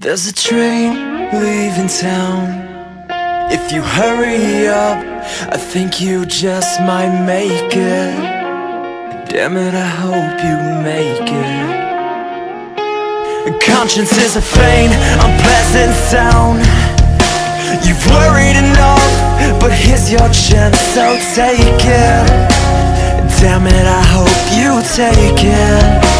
There's a train leaving town. If you hurry up, I think you just might make it. Damn it, I hope you make it. Conscience is a faint, unpleasant sound. You've worried enough, but here's your chance, so take it. Damn it, I hope you take it.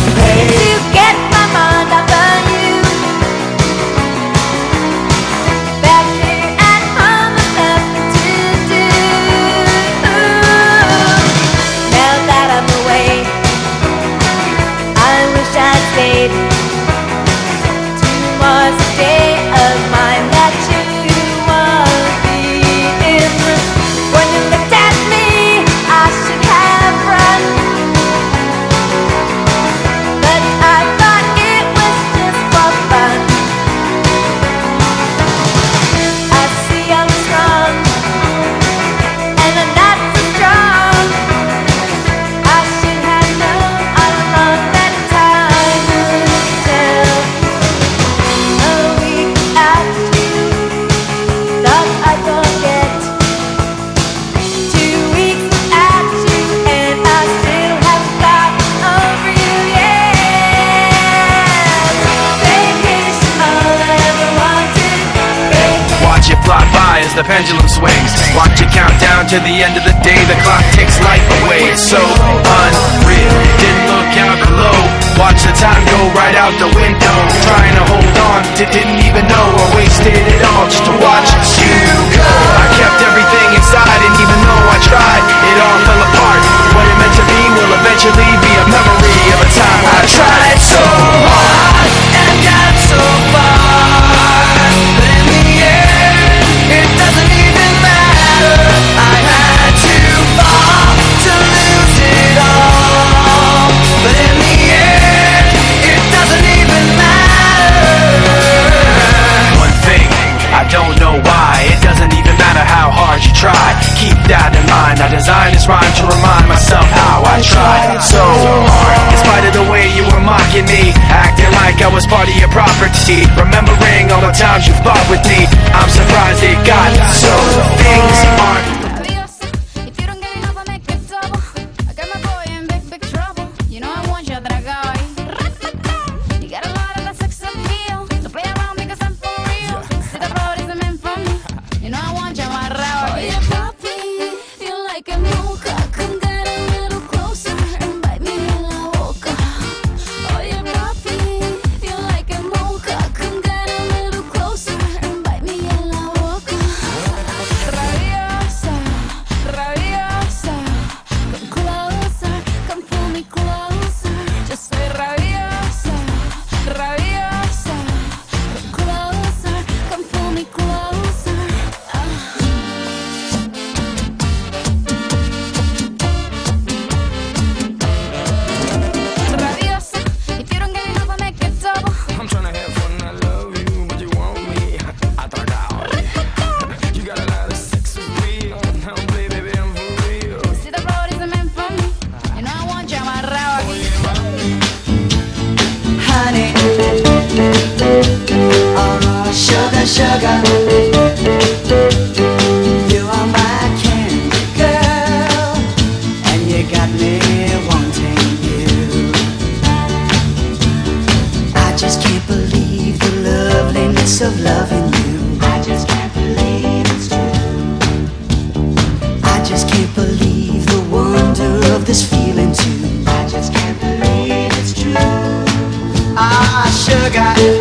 mine as the pendulum swings. Watch it count down to the end of the day. The clock takes life away. It's so unreal. Didn't look out below. Watch the time go right out the window. Trying to hold on didn't even know I wasted it all just to watch was part of your property. Remembering all the times you fought with me, I'm surprised it got so. Things of loving you. I just can't believe it's true. I just can't believe the wonder of this feeling too. I just can't believe it's true. Ah, sugar.